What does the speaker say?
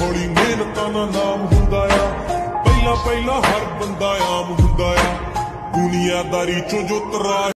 ਹੌਲੀ ਮਿਹਨਤਾਂ ਦਾ ਨਾਮ ਹੁੰਦਾ ਆ। ਪਹਿਲਾਂ ਪਹਿਲਾਂ ਹਰ ਬੰਦਾ ਆਮ ਹੁੰਦਾ ਆ। ਦੁਨੀਆਦਾਰੀ ਚੋਂ ਜੋ ਤਰਾ